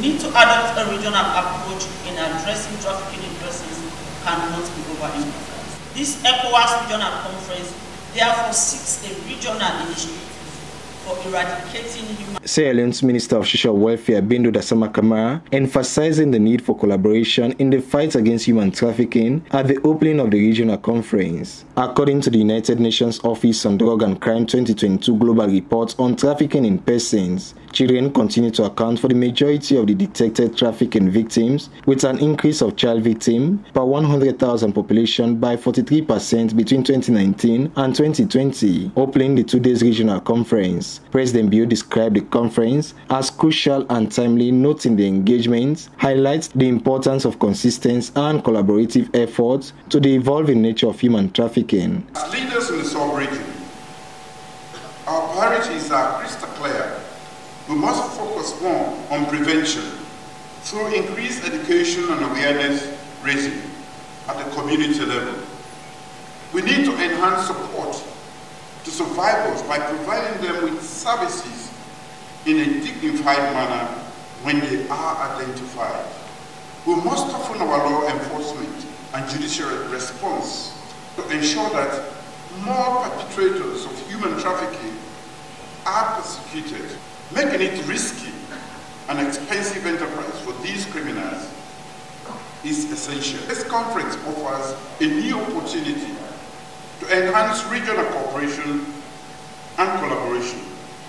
Need to adopt a regional approach in addressing trafficking in persons cannot be overemphasized. This ECOWAS regional conference therefore seeks a regional initiative for eradicating human Sierra Leone's Minister of Social Welfare, Baindu Dassama Kamara, emphasizing the need for collaboration in the fight against human trafficking at the opening of the regional conference. According to the United Nations Office on Drug and Crime 2022 Global Report on Trafficking in Persons, children continue to account for the majority of the detected trafficking victims, with an increase of child victims per 100,000 population by 43% between 2019 and 2020, opening the two days regional conference. President Bio described the conference as crucial and timely, noting the engagement highlights the importance of consistent and collaborative efforts to the evolving nature of human trafficking. As leaders in the sub-region, our priorities are crystal clear. We must focus more on prevention through increased education and awareness raising at the community level. We need to enhance support to survivors by providing them with services in a dignified manner when they are identified. We must toughen our law enforcement and judicial response to ensure that more perpetrators of human trafficking are persecuted, making it risky and expensive enterprise for these criminals is essential. This conference offers a new opportunity to enhance regional cooperation and collaboration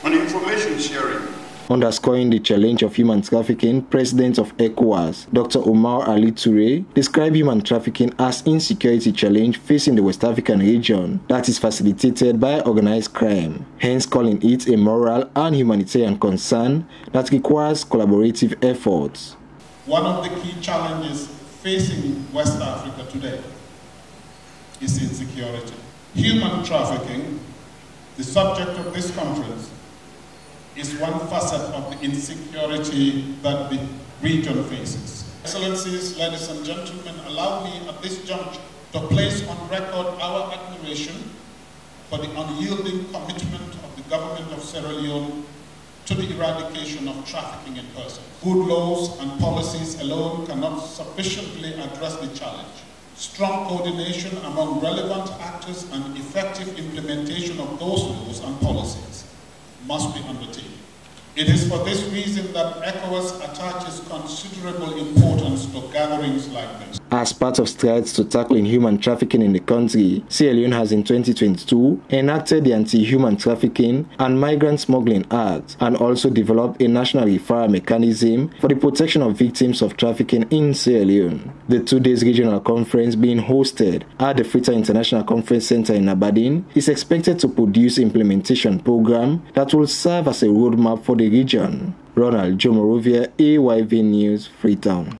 on information sharing Underscoring the challenge of human trafficking, President of ECOWAS, Dr. Omar Alieu Touray, described human trafficking as insecurity challenge facing the West African region that is facilitated by organized crime, hence calling it a moral and humanitarian concern that requires collaborative efforts. One of the key challenges facing West Africa today is insecurity. Human trafficking, the subject of this conference, is one facet of the insecurity that the region faces. Excellencies, ladies and gentlemen, allow me at this juncture to place on record our admiration for the unyielding commitment of the government of Sierra Leone to the eradication of trafficking in persons. Good laws and policies alone cannot sufficiently address the challenge. Strong coordination among relevant actors and effective implementation of those laws and policies must be undertaken. It is for this reason that ECOWAS attaches considerable importance to gatherings like this. As part of strides to tackling human trafficking in the country, Sierra Leone has in 2022 enacted the Anti-Human Trafficking and Migrant Smuggling Act and also developed a national referral mechanism for the protection of victims of trafficking in Sierra Leone. The two days regional conference being hosted at the Freetown International Conference Center in Aberdeen is expected to produce implementation program that will serve as a roadmap for the region. Ronald Jomorovia, AYV News, Freetown.